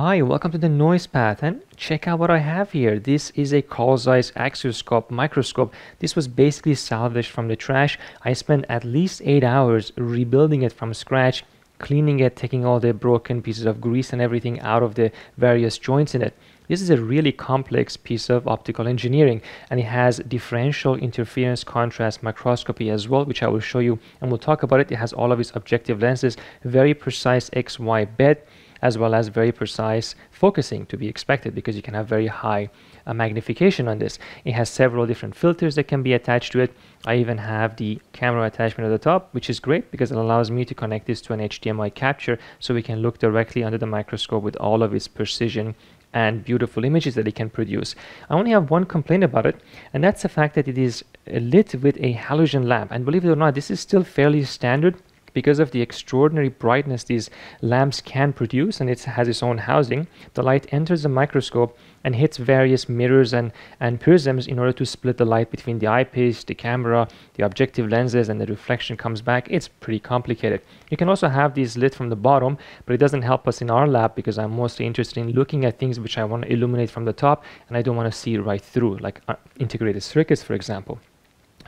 Hi, welcome to the Noise Path and check out what I have here. This is a Carl Zeiss Axioskop microscope. This was basically salvaged from the trash. I spent at least 8 hours rebuilding it from scratch, cleaning it, taking all the broken pieces of grease and everything out of the various joints in it. This is a really complex piece of optical engineering and it has differential interference contrast microscopy as well, which I will show you and we'll talk about it. It has all of its objective lenses, very precise XY bed as well as very precise focusing to be expected because you can have very high uh, magnification on this. It has several different filters that can be attached to it. I even have the camera attachment at the top, which is great because it allows me to connect this to an HDMI capture so we can look directly under the microscope with all of its precision and beautiful images that it can produce. I only have one complaint about it, and that's the fact that it is lit with a halogen lamp. And believe it or not, this is still fairly standard because of the extraordinary brightness these lamps can produce and it has its own housing, the light enters the microscope and hits various mirrors and, and prisms in order to split the light between the eyepiece, the camera, the objective lenses, and the reflection comes back. It's pretty complicated. You can also have these lit from the bottom, but it doesn't help us in our lab because I'm mostly interested in looking at things which I want to illuminate from the top and I don't want to see right through, like uh, integrated circuits, for example.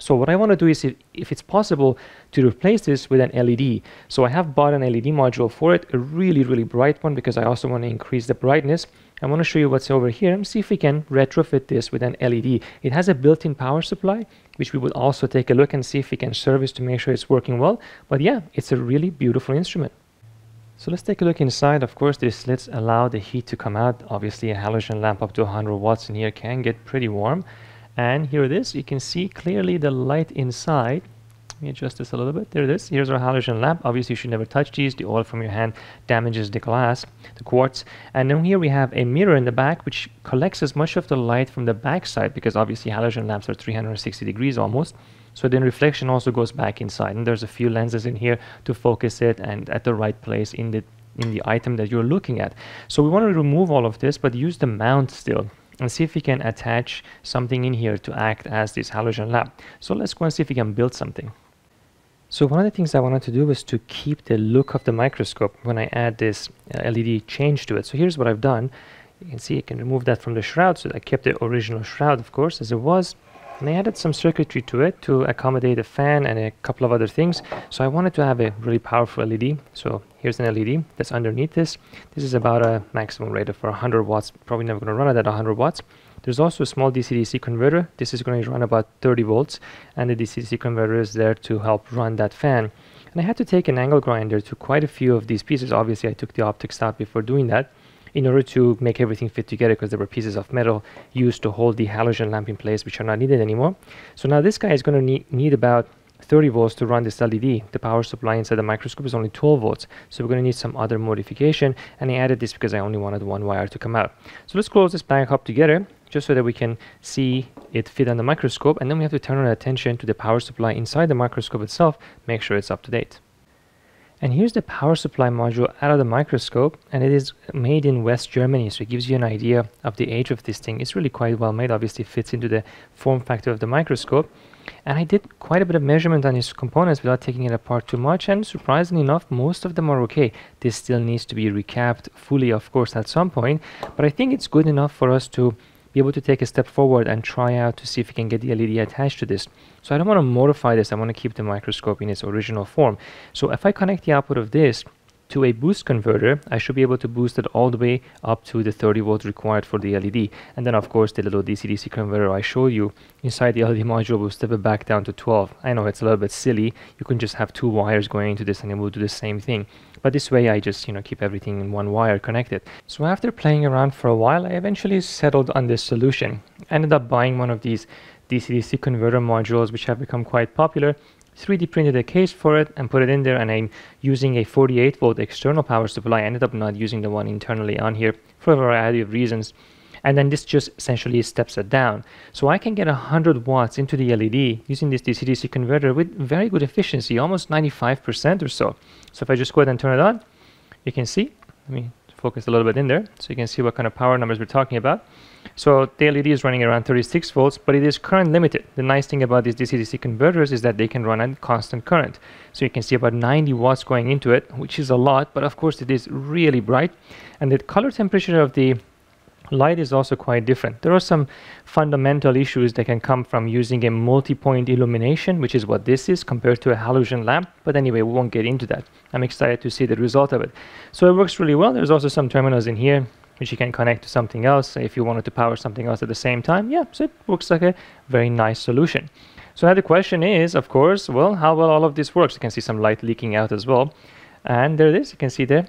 So what I want to do is if, if, it's possible to replace this with an LED. So I have bought an LED module for it, a really, really bright one because I also want to increase the brightness. I want to show you what's over here and see if we can retrofit this with an LED. It has a built-in power supply, which we will also take a look and see if we can service to make sure it's working well. But yeah, it's a really beautiful instrument. So let's take a look inside. Of course, these slits allow the heat to come out. Obviously, a halogen lamp up to 100 watts in here can get pretty warm and here it is. You can see clearly the light inside. Let me adjust this a little bit. There it is. Here's our halogen lamp obviously you should never touch these. The oil from your hand damages the glass the quartz. And then here we have a mirror in the back which collects as much of the light from the back side because obviously halogen lamps are 360 degrees almost. So then reflection also goes back inside. And there's a few lenses in here to focus it and at the right place in the in the item that you're looking at. So we want to remove all of this but use the mount still and see if we can attach something in here to act as this halogen lamp. So let's go and see if we can build something. So one of the things I wanted to do was to keep the look of the microscope when I add this uh, LED change to it. So here's what I've done. You can see I can remove that from the shroud. So I kept the original shroud, of course, as it was. And I added some circuitry to it to accommodate a fan and a couple of other things. So I wanted to have a really powerful LED. So here's an LED that's underneath this. This is about a maximum rate of 100 watts. Probably never going to run it at 100 watts. There's also a small DC-DC converter. This is going to run about 30 volts. And the DC-DC converter is there to help run that fan. And I had to take an angle grinder to quite a few of these pieces. Obviously, I took the optics out before doing that in order to make everything fit together because there were pieces of metal used to hold the halogen lamp in place which are not needed anymore. So now this guy is going to need, about 30 volts to run this LED. The power supply inside the microscope is only 12 volts. So we're going to need some other modification. And I added this because I only wanted one wire to come out. So let's close this back up together just so that we can see it fit on the microscope. And then we have to turn our attention to the power supply inside the microscope itself, make sure it's up to date. And here's the power supply module out of the microscope and it is made in West Germany so it gives you an idea of the age of this thing. It's really quite well made, obviously fits into the form factor of the microscope. And I did quite a bit of measurement on these components without taking it apart too much and surprisingly enough most of them are okay. This still needs to be recapped fully of course at some point but I think it's good enough for us to be able to take a step forward and try out to see if we can get the LED attached to this. So I don't want to modify this, I want to keep the microscope in its original form. So if I connect the output of this to a boost converter, I should be able to boost it all the way up to the 30 volts required for the LED. And then of course the little DC-DC converter I showed you inside the LED module will step it back down to 12. I know it's a little bit silly. You can just have two wires going into this and it will do the same thing. But this way I just, you know, keep everything in one wire connected. So after playing around for a while, I eventually settled on this solution. I ended up buying one of these DC-DC converter modules which have become quite popular 3D printed a case for it and put it in there and I'm using a 48 volt external power supply. I ended up not using the one internally on here for a variety of reasons. And then this just essentially steps it down. So I can get 100 watts into the LED using this DC-DC converter with very good efficiency, almost 95% or so. So if I just go ahead and turn it on, you can see, let me focus a little bit in there so you can see what kind of power numbers we're talking about. So the LED is running around 36 volts, but it is current limited. The nice thing about these DC-DC converters is that they can run at constant current. So you can see about 90 watts going into it, which is a lot, but of course it is really bright. And the color temperature of the light is also quite different. There are some fundamental issues that can come from using a multi-point illumination, which is what this is compared to a halogen lamp. But anyway, we won't get into that. I'm excited to see the result of it. So it works really well. There's also some terminals in here which you can connect to something else if you wanted to power something else at the same time. Yeah, so it looks like a very nice solution. So now the question is, of course, well, how well all of this works? You can see some light leaking out as well. And there it is. You can see there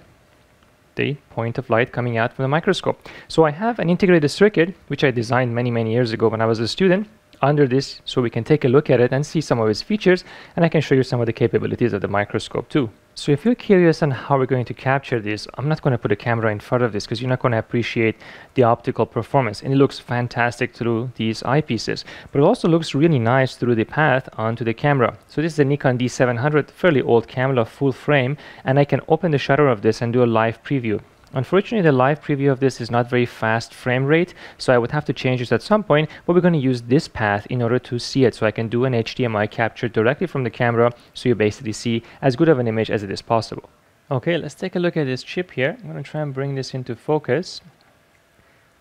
the point of light coming out from the microscope. So I have an integrated circuit, which I designed many, many years ago when I was a student under this so we can take a look at it and see some of its features and I can show you some of the capabilities of the microscope too. So if you're curious on how we're going to capture this, I'm not going to put a camera in front of this because you're not going to appreciate the optical performance and it looks fantastic through these eyepieces but it also looks really nice through the path onto the camera. So this is a Nikon D700 fairly old camera full frame and I can open the shutter of this and do a live preview. Unfortunately, the live preview of this is not very fast frame rate, so I would have to change this at some point, but we're going to use this path in order to see it. So I can do an HDMI capture directly from the camera, so you basically see as good of an image as it is possible. Okay, let's take a look at this chip here. I'm going to try and bring this into focus.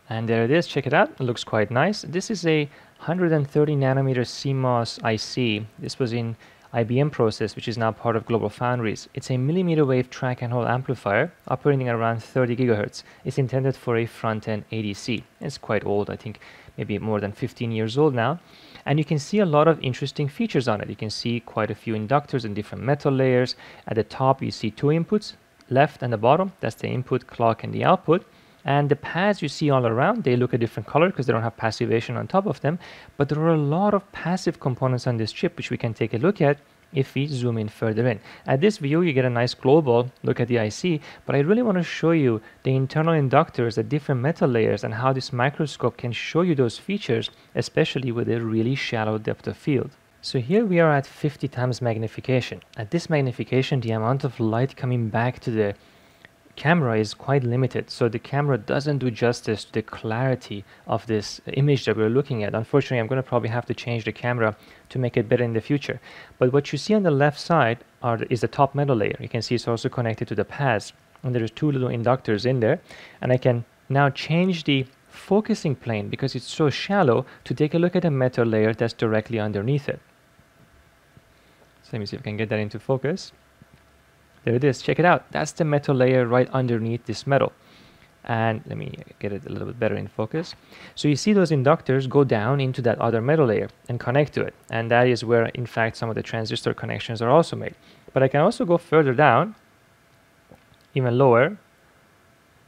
And there it is, check it out, it looks quite nice. This is a 130 nanometer CMOS IC. This was in IBM process, which is now part of Global Foundries. It's a millimeter wave track and hold amplifier operating at around 30 gigahertz. It's intended for a front-end ADC. It's quite old, I think maybe more than 15 years old now. And you can see a lot of interesting features on it. You can see quite a few inductors in different metal layers. At the top, you see two inputs, left and the bottom. That's the input clock and the output. And the pads you see all around, they look a different color because they don't have passivation on top of them. But there are a lot of passive components on this chip, which we can take a look at if we zoom in further in. At this view, you get a nice global look at the IC, but I really want to show you the internal inductors, the different metal layers, and how this microscope can show you those features, especially with a really shallow depth of field. So here we are at 50 times magnification. At this magnification, the amount of light coming back to the camera is quite limited so the camera doesn't do justice to the clarity of this image that we're looking at. Unfortunately I'm going to probably have to change the camera to make it better in the future. But what you see on the left side are the, is the top metal layer. You can see it's also connected to the pads and there's two little inductors in there. And I can now change the focusing plane because it's so shallow to take a look at the metal layer that's directly underneath it. So let me see if I can get that into focus there it is. Check it out. That's the metal layer right underneath this metal. And let me get it a little bit better in focus. So you see those inductors go down into that other metal layer and connect to it. And that is where, in fact, some of the transistor connections are also made. But I can also go further down, even lower,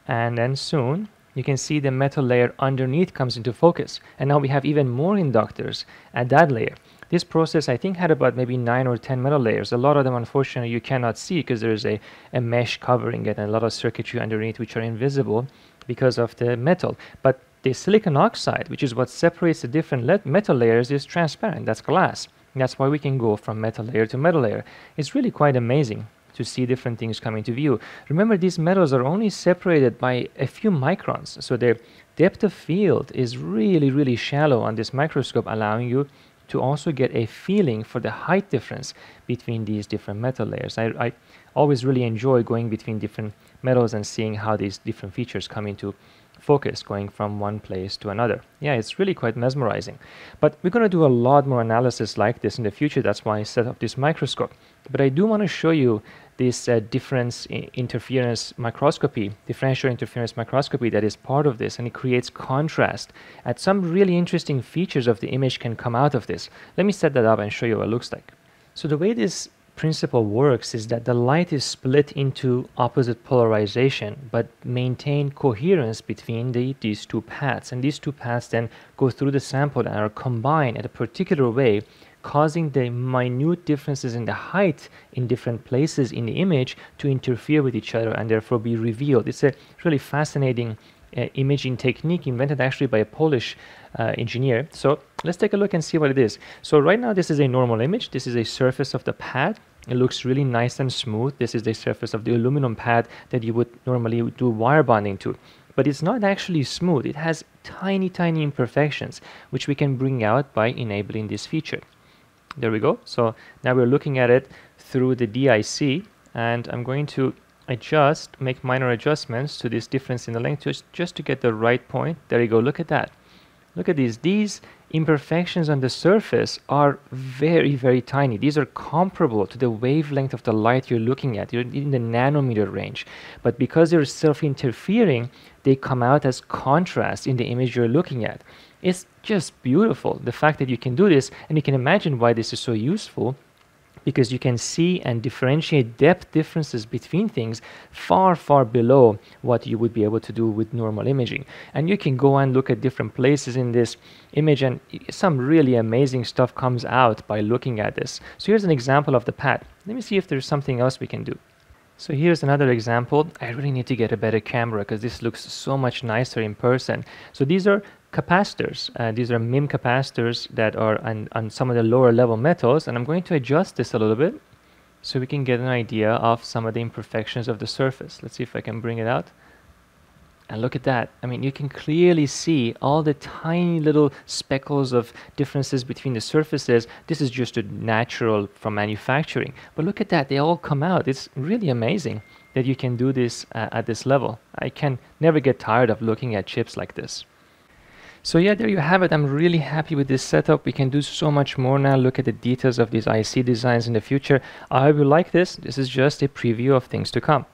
and then soon you can see the metal layer underneath comes into focus. And now we have even more inductors at that layer. This process, I think, had about maybe nine or 10 metal layers. A lot of them, unfortunately, you cannot see because there's a, a mesh covering it and a lot of circuitry underneath which are invisible because of the metal. But the silicon oxide, which is what separates the different metal layers, is transparent. That's glass. That's why we can go from metal layer to metal layer. It's really quite amazing to see different things come into view. Remember, these metals are only separated by a few microns, so their depth of field is really, really shallow on this microscope, allowing you to also get a feeling for the height difference between these different metal layers. I, I always really enjoy going between different metals and seeing how these different features come into focus going from one place to another. Yeah, it's really quite mesmerizing. But we're going to do a lot more analysis like this in the future. That's why I set up this microscope. But I do want to show you this uh, difference interference microscopy, differential interference microscopy that is part of this, and it creates contrast. And some really interesting features of the image can come out of this. Let me set that up and show you what it looks like. So the way this principle works is that the light is split into opposite polarization but maintain coherence between the, these two paths and these two paths then go through the sample and are combined in a particular way causing the minute differences in the height in different places in the image to interfere with each other and therefore be revealed. It's a really fascinating imaging technique invented actually by a Polish uh, engineer. So let's take a look and see what it is. So right now this is a normal image. This is a surface of the pad. It looks really nice and smooth. This is the surface of the aluminum pad that you would normally do wire bonding to. but it's not actually smooth. It has tiny, tiny imperfections, which we can bring out by enabling this feature. There we go. So now we're looking at it through the DIC, and I'm going to adjust, make minor adjustments to this difference in the length just, just to get the right point. There you go. Look at that. Look at these. These imperfections on the surface are very, very tiny. These are comparable to the wavelength of the light you're looking at. You're in the nanometer range. But because they're self-interfering, they come out as contrast in the image you're looking at. It's just beautiful, the fact that you can do this, and you can imagine why this is so useful because you can see and differentiate depth differences between things far, far below what you would be able to do with normal imaging. And you can go and look at different places in this image and some really amazing stuff comes out by looking at this. So here's an example of the pad. Let me see if there's something else we can do. So here's another example. I really need to get a better camera because this looks so much nicer in person. So these are capacitors. Uh, these are MIM capacitors that are on, on some of the lower level metals and I'm going to adjust this a little bit so we can get an idea of some of the imperfections of the surface. Let's see if I can bring it out. And look at that. I mean, you can clearly see all the tiny little speckles of differences between the surfaces. This is just a natural from manufacturing. But look at that. They all come out. It's really amazing that you can do this uh, at this level. I can never get tired of looking at chips like this. So yeah, there you have it. I'm really happy with this setup. We can do so much more now. Look at the details of these IC designs in the future. I hope you like this. This is just a preview of things to come.